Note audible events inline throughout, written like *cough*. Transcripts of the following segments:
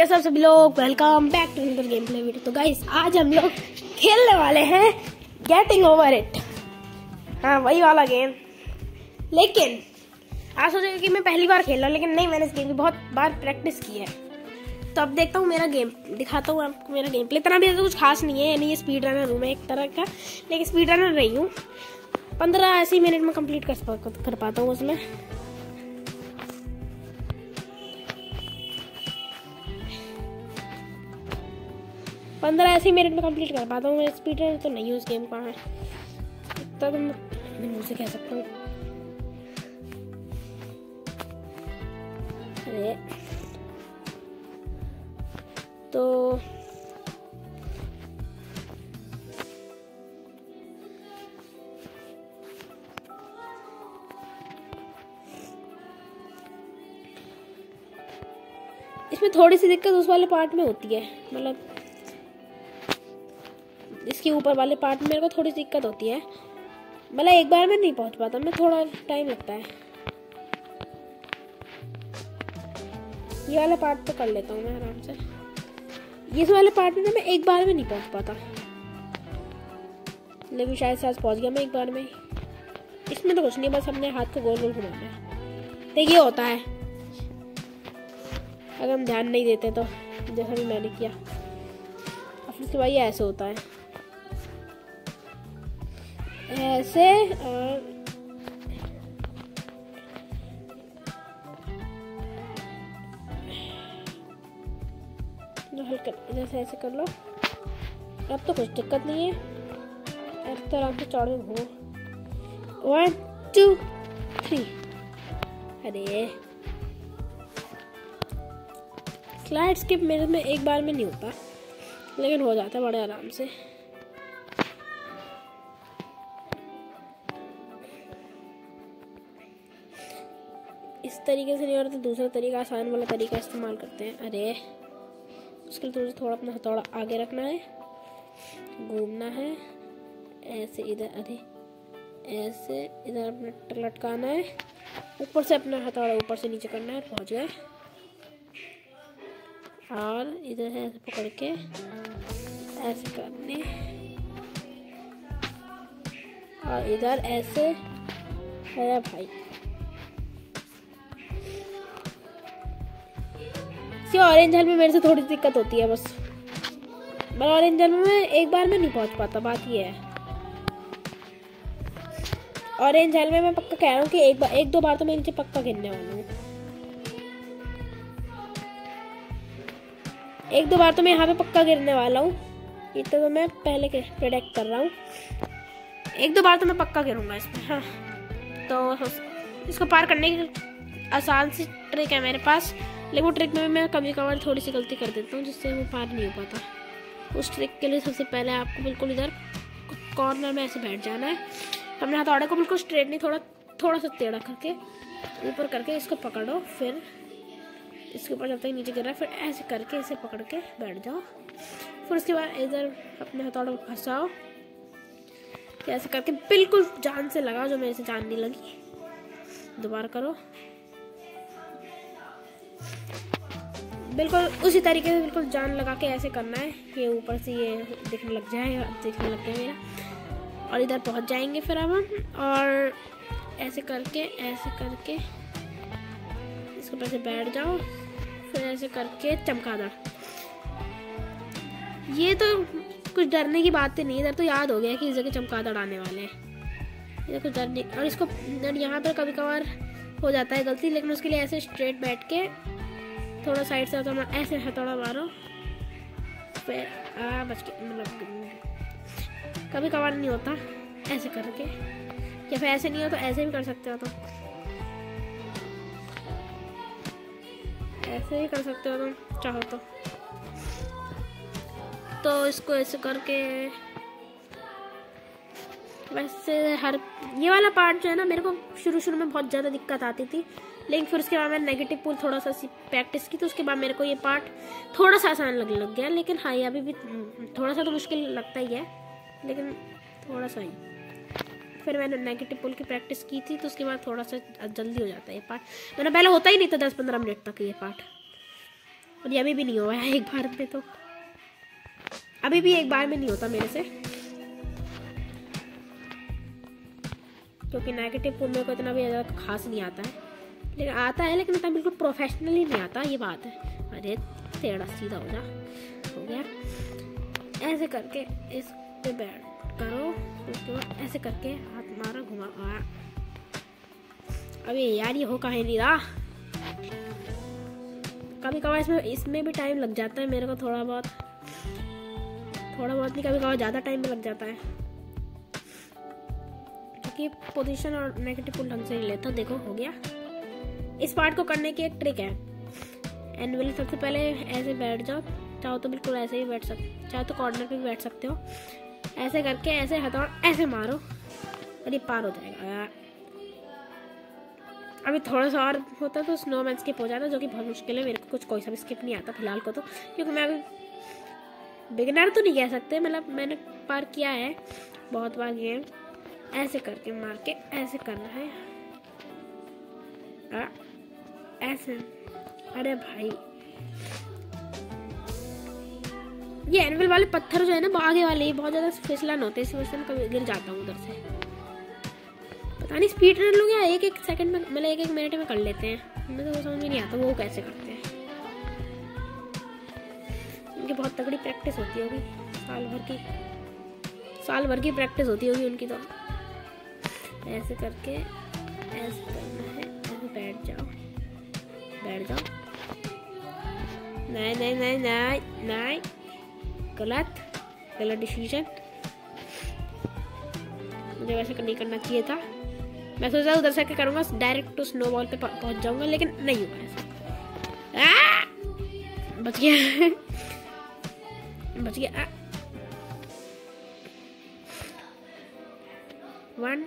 कैसे सब सभी लोग welcome back to another game play video तो गाइस आज हम लोग खेलने वाले हैं गेटिंग ओवर इट हाँ वही वाला गेम लेकिन, आज सोचे कि मैं पहली बार खेल रहा हूँ, लेकिन नहीं, मैंने इस गेम की बहुत बार प्रैक्टिस की है। तो अब देखता हूँ मेरा गेम दिखाता हूँ आपको मेरा गेम प्ले इतना भी कुछ खास नहीं है, यानी ये स्पीड रनर हूँ मैं एक तरह का, लेकिन स्पीड रनर रही हूँ। पंद्रह ऐसे मिनट में कंप्लीट कर पाता हूँ उसमें। पंद्रह ऐसे मिनट में कंप्लीट कर पाता हूँ। मैं स्पीड तो नहीं हूँ उस गेम का। है इतना तो मैं मुँह कह सकता हूँ। अरे। तो इसमें थोड़ी सी दिक्कत उस वाले पार्ट में होती है। मतलब इसके ऊपर वाले पार्ट में मेरे को थोड़ी दिक्कत होती है। मतलब एक बार में नहीं पहुँच पाता, मैं थोड़ा टाइम लगता है। ये वाला पार्ट तो कर लेता हूँ मैं आराम से। ये वाले पार्ट में ना मैं एक बार में नहीं पहुँच पाता। लेकिन शायद से आज पहुँच गया मैं एक बार में इसमें तो कुछ नहीं, बस अपने हाथ को गोल गोल घुमाना है देखिए होता है। अगर हम ध्यान नहीं देते तो जैसा भी मैंने किया। फिर ये ऐसे होता है। ऐसे इधर ऐसे कर लो। अब तो कुछ दिक्कत नहीं है। अब तो आराम से चौड़े घूमो। वन टू थ्री अरे। स्लाइड स्किप मेरे में एक बार में नहीं होता, लेकिन हो जाता है बड़े आराम से। तरीके से नहीं हो रहा तो दूसरा तरीका, आसान वाला तरीका इस्तेमाल करते हैं। अरे, उसके लिए थोड़ा थोड़ा अपना हथौड़ा आगे रखना है, घूमना है, ऐसे इधर, अरे, ऐसे इधर अपना लटकाना है, ऊपर से अपना हथौड़ा ऊपर से नीचे करना है, पहुँच गए। और इधर से ऐसे पकड़ के, ऐसे करने। और इधर ऐसे है भाई। सी ऑरेंज हेल में मेरे से थोड़ी दिक्कत होती है बस। मैं ऑरेंज हेल में एक बार में नहीं पहुँच पाता, बात ये है। ऑरेंज हेल में मैं पक्का कह रहा हूँ कि एक बार एक दो बार तो मैं नीचे पक्का गिरने वाला हूँ। एक दो बार तो मैं यहाँ पे पक्का गिरने वाला हूँ। इतना तो मैं पहले के प्रोडक्ट कर रहा हूँ। एक दो बार तो मैं पक्का गिरूँगा इसमें हाँ। तो इसको पार करने की आसान सी ट्रिक है मेरे पास, लेकिन वो ट्रिक में मैं कभी कभार थोड़ी सी गलती कर देता हूँ, जिससे वो पार नहीं हो पाता। उस ट्रिक के लिए सबसे पहले आपको बिल्कुल इधर कॉर्नर में ऐसे बैठ जाना है। अपने हथौड़े को बिल्कुल स्ट्रेट नहीं, थोड़ा थोड़ा सा टेढ़ा करके, ऊपर करके इसको पकड़ो, फिर इसके ऊपर जब तक नीचे गिर रहा है, फिर ऐसे करके इसे पकड़ के बैठ जाओ। फिर उसके बाद इधर अपने हथौड़े को फंसाओ। ऐसे करके बिल्कुल जान से लगाओ, जो मेरे से जान नहीं लगी। दोबारा करो। बिल्कुल, उसी तरीके से बिल्कुल जान लगा के ऐसे करना है कि ऊपर से ये दिखने लग जाए दिखने लग जाए मेरा। और इधर पहुँच जाएँगे फिर अब हम, और ऐसे करके ऐसे करके, इसके ऊपर से बैठ जाओ, फिर ऐसे करके चमकादड़ ये तो कुछ डरने की बात नहीं इधर तो याद हो गया कि इस जगह चमकादड़ आने वाले हैं। इधर कुछ डर नहीं और इसको यहाँ पर कभी कभार हो जाता है गलती, लेकिन उसके लिए ऐसे स्ट्रेट बैठ के थोड़ा साइड से हथौड़ा ऐसे हथौड़ा मारो। फिर, आ, बच के मतलब कभी कभार नहीं होता ऐसे करके। या फिर ऐसे नहीं हो तो ऐसे भी कर सकते हो तो ऐसे भी कर सकते हो तुम, चाहो तो। तो इसको ऐसे करके वैसे हर, ये वाला पार्ट जो है ना, मेरे को शुरू शुरू में बहुत ज़्यादा दिक्कत आती थी। लेकिन फिर उसके बाद मैंने नेगेटिव पुल थोड़ा सा सी प्रैक्टिस की तो उसके बाद मेरे को ये पार्ट थोड़ा सा आसान लगने लग गया। लेकिन हाँ ये अभी भी थोड़ा सा तो मुश्किल लगता ही है, लेकिन थोड़ा सा ही। फिर मैंने नेगेटिव पुल की प्रैक्टिस की थी तो उसके बाद थोड़ा सा जल्दी हो जाता है ये पार्ट मैंने पहले होता ही नहीं था दस पंद्रह मिनट तक ये पार्ट और ये अभी भी नहीं हुआ है एक बार में तो। अभी भी एक बार में नहीं होता मेरे से। क्योंकि नेगेटिव मेरे को इतना भी ज़्यादा खास नहीं आता है। लेकिन आता है, लेकिन इतना बिल्कुल प्रोफेशनली नहीं आता, ये बात है। अरे टेढ़ा सीधा हो जा, हो गया। ऐसे करके इस पे बैठ करो, उसके बाद ऐसे करके हाथ मारो, घुमा अभी यार, ये हो कहीं नहीं रहा। कभी कभार इसमें इसमें भी टाइम लग जाता है मेरे को थोड़ा बहुत। थोड़ा बहुत नहीं कभी कभार ज़्यादा टाइम भी लग जाता है। क्योंकि पोजीशन और नेगेटिव पुल ढंग से नहीं लेता, देखो, हो गया। इस पार्ट को करने की एक ट्रिक है। एनुअली सबसे पहले ऐसे बैठ जाओ। चाहो तो बिल्कुल ऐसे ही बैठ सकते चाहो तो कॉर्नर पे भी बैठ सकते हो। ऐसे करके ऐसे हथौड़ ऐसे मारो। और ये पार हो जाएगा अभी थोड़ा सा और होता तो स्नोमैन स्किप हो जाता, जो कि बहुत मुश्किल है। मेरे को कुछ, कोई सा भी स्किप नहीं आता फ़िलहाल को तो। क्योंकि मैं अभी बिगनर तो नहीं कह सकते मतलब मैंने पार किया है, बहुत बार गेम ऐसे करके मार के ऐसे करना है। आ, ऐसे। अरे भाई। ये एनवल वाले पत्थर जो है ना आगे वाले ये बहुत ज़्यादा फिसलन होते हैं इस वजह से कभी गिर जाता हूँ उधर से। पता नहीं स्पीड रन लोग या एक एक सेकंड में मतलब एक एक मिनट में कर लेते हैं। मुझे तो वो समझ में नहीं आता वो कैसे करते हैं। उनकी बहुत तगड़ी प्रैक्टिस होती होगी। साल भर की साल भर की प्रैक्टिस होती होगी उनकी तो। ऐसे करके ऐसे करना है। ऐसे बैठ जाओ। बैठ जाओ। नहीं नहीं नहीं नहीं नहीं गलत। गलत डिसीज़न मुझे वैसे नहीं करना चाहिए था। मैं सोचा उधर से करूँगा डायरेक्ट टू स्नो बॉल पे, पहुँच जाऊँगा, लेकिन नहीं हुआ ऐसा। बच गया। बच गया। वन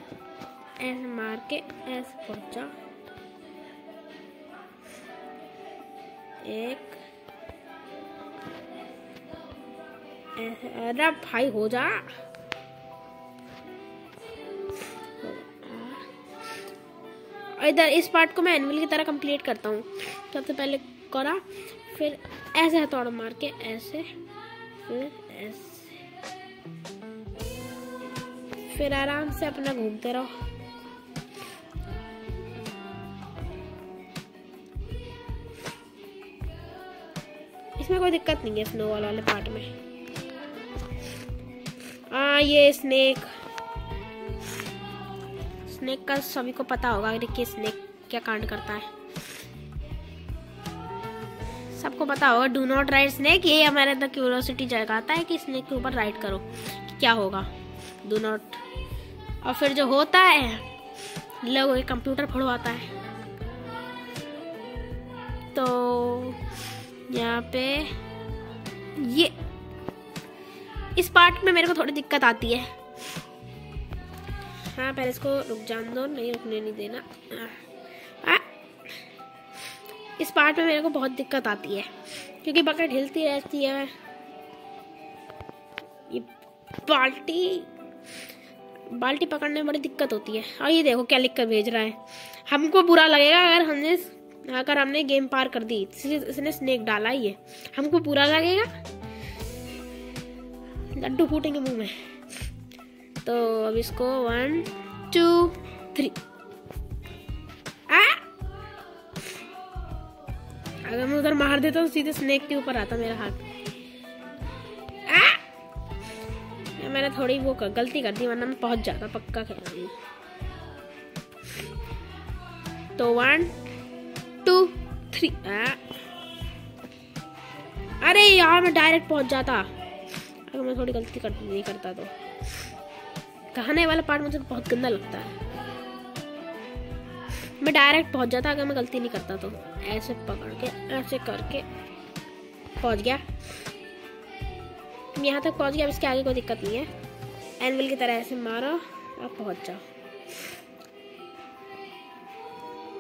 ऐसे मार के ऐसे पहुँचा। एक। अरे भाई, हो जा। इधर इस पार्ट को मैं एनिमल की तरह कंप्लीट करता हूँ। सबसे पहले करा, फिर ऐसे हथौड़ा मार के, ऐसे, फिर ऐसे। फिर आराम से अपना घूमते रहो। इसमें कोई दिक्कत नहीं है स्नो वाले पार्ट में। हाँ ये स्नेक स्नेक का सभी को पता होगा कि स्नेक क्या कांड करता है। सबको पता होगा डू नॉट राइड स्नेक ये हमारे अंदर क्यूरोसिटी जगाता है कि स्नेक के ऊपर राइड करो, कि क्या होगा। डू नॉट और फिर जो होता है, लोग कंप्यूटर फोड़वाता है। तो यहाँ पे ये। इस पार्ट में मेरे को थोड़ी दिक्कत आती है। हाँ पहले इसको रुक जान दो नहीं रुकने नहीं देना। आ, इस पार्ट में मेरे को बहुत दिक्कत आती है क्योंकि बकेट हिलती रहती है। ये बाल्टी बाल्टी पकड़ने में बड़ी दिक्कत होती है। और ये देखो क्या लिख कर भेज रहा है। हमको बुरा लगेगा अगर हमने अगर हमने गेम पार कर दी इसने स्नेक डाला है हमको बुरा लगेगा? लड्डू फूटेंगे मुँह में। तो अब इसको वन टू थ्री अगर मैं उधर मार देता तो सीधे स्नेक के ऊपर आता मेरा हाथ। मैंने थोड़ी वो कर, गलती कर दी वरना मैं पहुँच जाता पक्का खेल तो वन थ्री अरे यार, मैं डायरेक्ट पहुँच जाता। अगर मैं थोड़ी गलती कर, नहीं करता तो। कहने वाला पार्ट मुझे बहुत गंदा लगता है। मैं डायरेक्ट पहुँच जाता अगर मैं गलती नहीं करता तो। ऐसे पकड़ के, ऐसे करके। पहुँच गया। यहाँ तक पहुँच गया, अब इसके आगे कोई दिक्कत नहीं है। एनविल की तरह ऐसे मारो और पहुँच जाओ।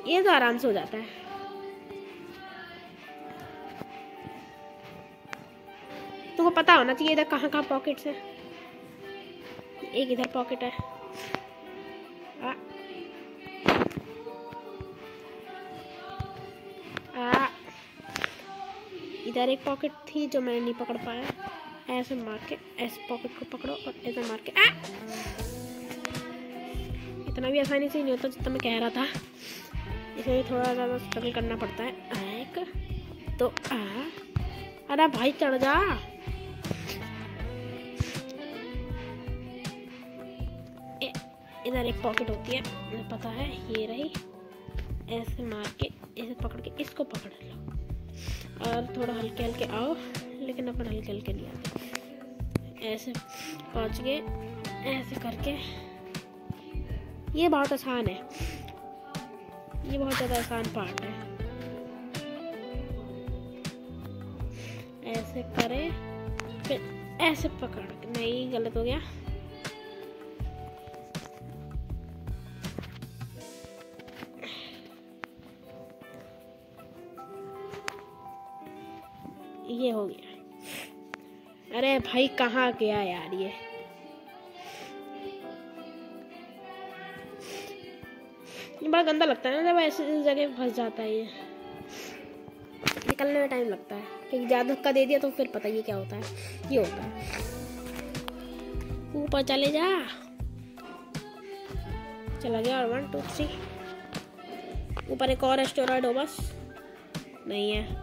ये तो आराम से हो जाता है। तुमको पता होना चाहिए इधर कहाँ कहाँ पॉकेट्स है। एक इधर पॉकेट है। इधर एक पॉकेट थी जो मैंने नहीं पकड़ पाया। ऐसे मार के, ऐसे पॉकेट को पकड़ो और ऐसे मार के, आ! इतना भी आसानी से नहीं होता जितना मैं कह रहा था। इसमें थोड़ा ज़्यादा स्ट्रगल करना पड़ता है। एक तो आ। अरे भाई चढ़ जा। इधर एक पॉकेट होती है मुझे पता है, ये रही। ऐसे मार के, ऐसे पकड़ के, इसको पकड़ लो। और थोड़ा हल्के हल्के आओ, लेकिन अपन हल्के हल्के नहीं आते। ऐसे पहुँच गए ऐसे करके। ये बहुत आसान है। ये बहुत ज़्यादा आसान पार्ट है। ऐसे करें, फिर ऐसे पकड़, नहीं, गलत हो गया। ये हो गया। अरे भाई कहाँ गया यार ये? ये बड़ा गंदा लगता है ना जब ऐसे जगह फंस जाता है ये। निकलने में टाइम लगता है। क्योंकि ज़्यादा धक्का दे दिया तो फिर पता ही क्या होता है। ये होता है। ऊपर चले जा। चला गया और वन टू थ्री ऊपर एक और एस्टोरॉइड हो बस। नहीं है।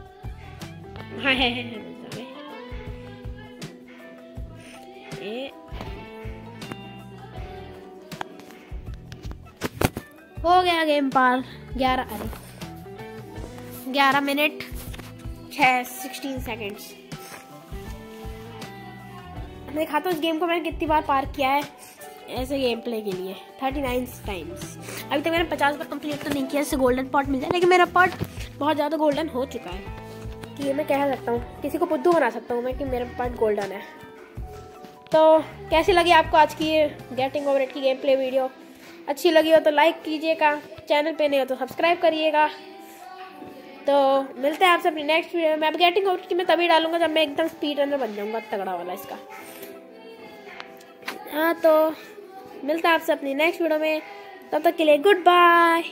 *laughs* हाँ गया गेम पार, ग्यारह, अरे, ग्यारह मिनट छः सिक्सटीन सेकेंड्स मैं दिखाता हूँ इस गेम को, मैंने कितनी बार पार किया है? ऐसे गेम प्ले के लिए थर्टी नाइन टाइम्स अभी तक मैंने पचास बार कंप्लीट तो नहीं किया इससे गोल्डन पॉट मिल जाए, लेकिन मेरा पॉट बहुत ज़्यादा गोल्डन हो चुका है। ये मैं कह सकता हूँ, किसी को बुद्धू बना सकता हूँ मैं कि मेरा पॉट गोल्डन है। तो कैसी लगी आपको आज की ये गेटिंग ओवर की गेम प्ले वीडियो अच्छी लगी हो तो लाइक कीजिएगा चैनल पे नहीं हो तो सब्सक्राइब करिएगा। तो मिलते हैं आपसे अपनी नेक्स्ट वीडियो में। अब गेटिंग ओवर की मैं तभी डालूँगा जब मैं एकदम स्पीड रनर बन जाऊँगा तगड़ा वाला इसका। हाँ तो मिलता है आपसे अपनी नेक्स्ट वीडियो में। तब तक के लिए गुड बाय